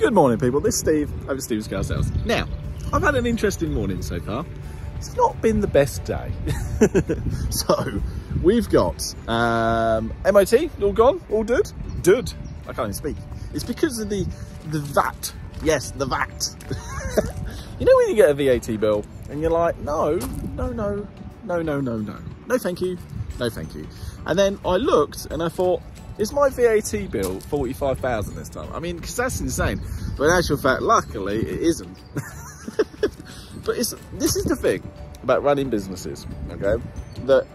Good morning, people. This is Steve over Steve's Car Sales. Now, I've had an interesting morning so far. It's not been the best day. so, we've got um, MOT, all gone, all good. Good. I can't even speak. It's because of the, the VAT. Yes, the VAT. you know when you get a VAT bill and you're like, no, no, no, no, no, no, no. No, thank you. No, thank you. And then I looked and I thought, is my VAT bill 45,000 this time? I mean, because that's insane. But in actual fact, luckily, it isn't. but it's, this is the thing about running businesses, okay? That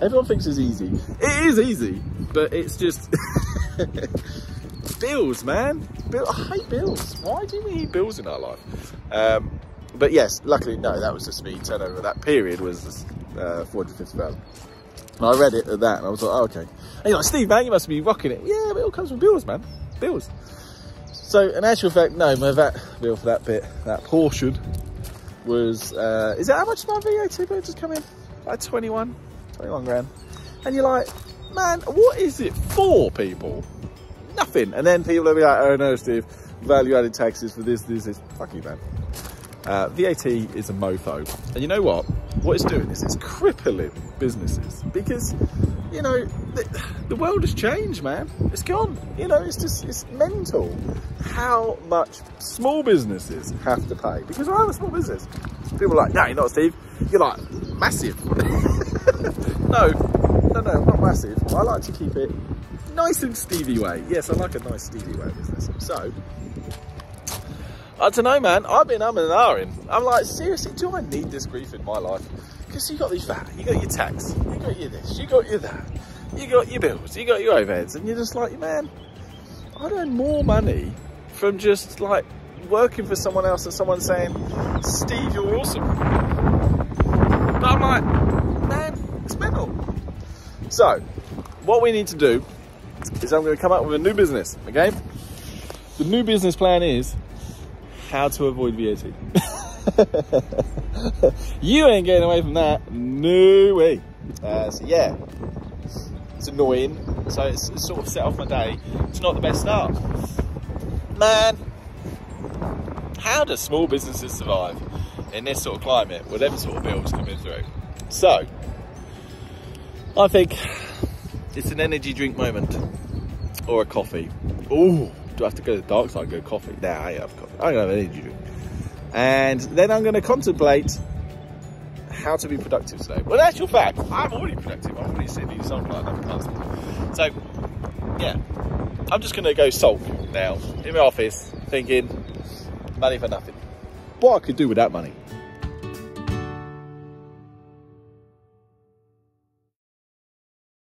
everyone thinks is easy. It is easy, but it's just bills, man. Bill, I hate bills. Why do we need bills in our life? Um, but yes, luckily, no, that was just me. Turnover that period was uh, 450,000. I read it at that and I was like, oh, okay. And you're like, Steve, man, you must be rocking it. Yeah, but it all comes from bills, man. Bills. So, in actual fact, no, my VAT bill for that bit, that portion, was, uh, is that how much my VAT bill just come in? Like 21, 21 grand. And you're like, man, what is it for, people? Nothing. And then people will be like, oh no, Steve, value added taxes for this, this, this. Fuck you, man. Uh, VAT is a mofo. And you know what? What it's doing is it's crippling businesses because, you know, the, the, world has changed, man. It's gone. You know, it's just, it's mental how much small businesses have to pay. Because I'm a small business. People are like, no, you're not, Steve. You're like, massive. no, no, no, not massive. I like to keep it nice and Stevie way. Yes, I like a nice Stevie way business. So, I don't know, man. I've been umming and ahhing. I'm like, seriously, do I need this grief in my life? Because you got these VAT, you got your tax, you got your this, you got your that, you got your bills, you got your overheads, and you're just like, man, I'd earn more money from just like working for someone else and someone saying, Steve, you're awesome. But I'm like, man, it's mental. So, what we need to do is I'm going to come up with a new business, okay? The new business plan is how to avoid VAT. you ain't getting away from that. No way. Uh, so yeah, it's annoying. So it's, it's, sort of set off my day. It's not the best start. Man, how do small businesses survive in this sort of climate, whatever sort of bills coming through? So, I think it's an energy drink moment or a coffee. Ooh, do I have to go to the dark side and go coffee? Nah, I have coffee. I don't have energy drink. And then I'm going to contemplate how to be productive today. Well, in actual fact, I'm already productive. I'm already sitting in something like that So, yeah, I'm just going to go sulk now in my office thinking money for nothing. What I could do with that money.